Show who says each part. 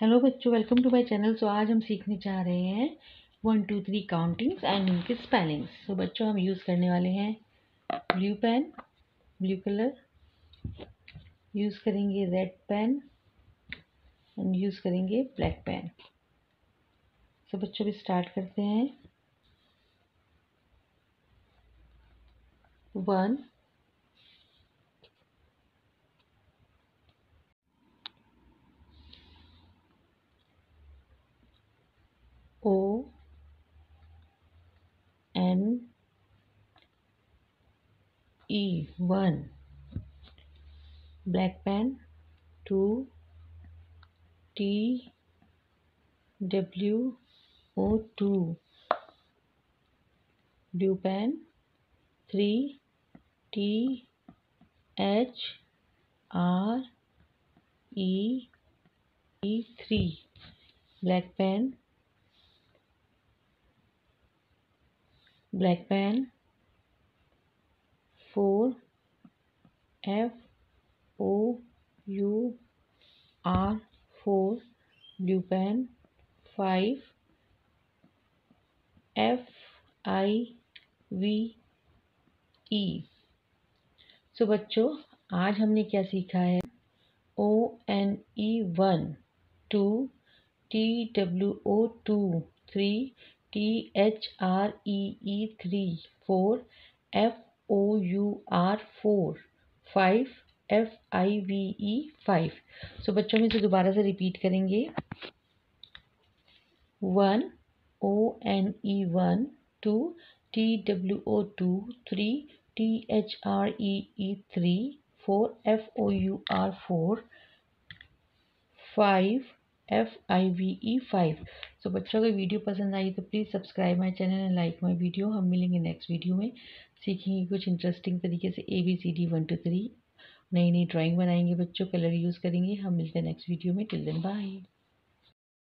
Speaker 1: Hello बच्चों welcome to my channel so आज हम सीखने जा रहे हैं one two three countings and उनके स्पेलिंग्स सो बच्चों हम यूज़ करने वाले हैं blue pen blue colour use करेंगे रेड पेन एंड यूज़ करेंगे ब्लैक पेन सो बच्चों भी स्टार्ट करते हैं one O N E 1. Black pen 2. T W O 2. Blue pen 3. T H R E E 3. Black pen black pen four F O U R four blue pen five F I V E so बच्चों आज हमने क्या सीखा है O N E one two T W O two three T H R E E three four F O U R four five F I V E five so बच्चों में इसे दोबारा से रिपीट करेंगे one O N E one two T W O two three T H R E E three four F O U R four five F I V E five so बच्चों को video पसंद आई तो please subscribe my channel and like my video हम मिलेंगे next video में सीखेंगे कुछ इंटरेस्टिंग तरीके से A B C D one two three नई नई ड्राइंग बनाएंगे बच्चों कलर यूज़ करेंगे हम मिलते हैं नेक्स्ट वीडियो में टिल दिन बाय